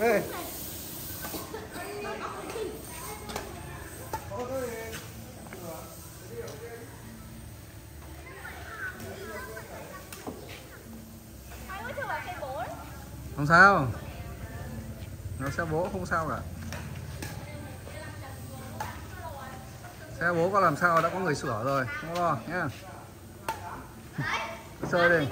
Ê. không sao. Nó xe bố, không sao cả. Xe bố có làm sao, đã có người sửa rồi. Không lo, nhá. Sơ đi.